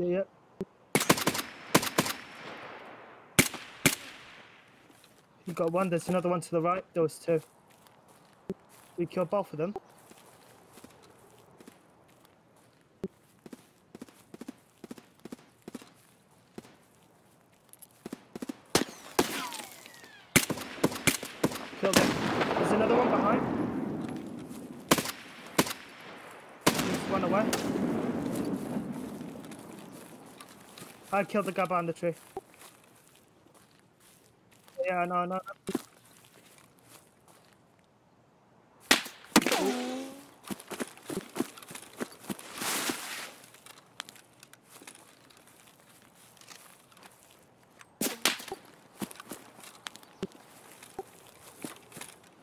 Yeah, yeah. You got one, there's another one to the right, those two. We killed both of them. Killed him. There's another one behind. Just run away. I killed the guy behind the tree. Yeah, no, no.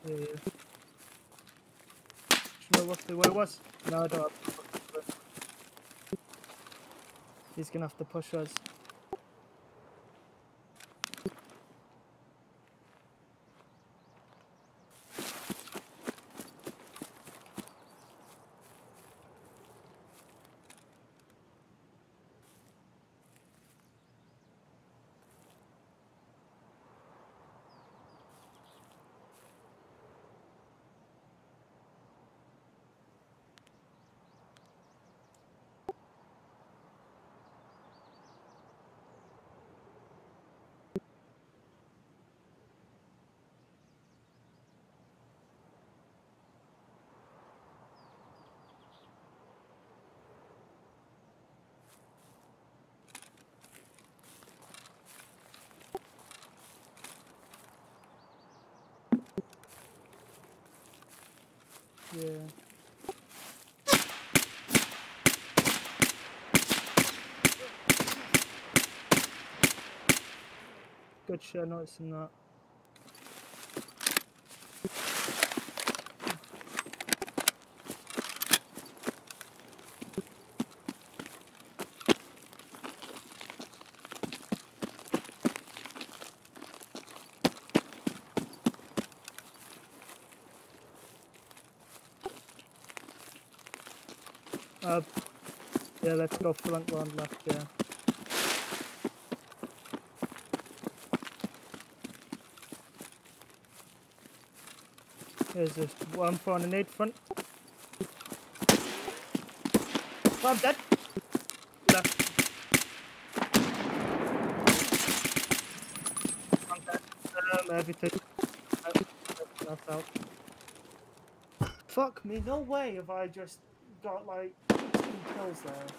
Yeah, yeah. Do you know roughly where it was? No, I don't. He's gonna have to push us. Yeah. Good shot noticing that. Uh, yeah, let's go flank round left, yeah. There's this one for an eight front. Oh, I'm dead. Left. I'm dead. Um, everything. That's out. Fuck me, no way have I just got like kills there.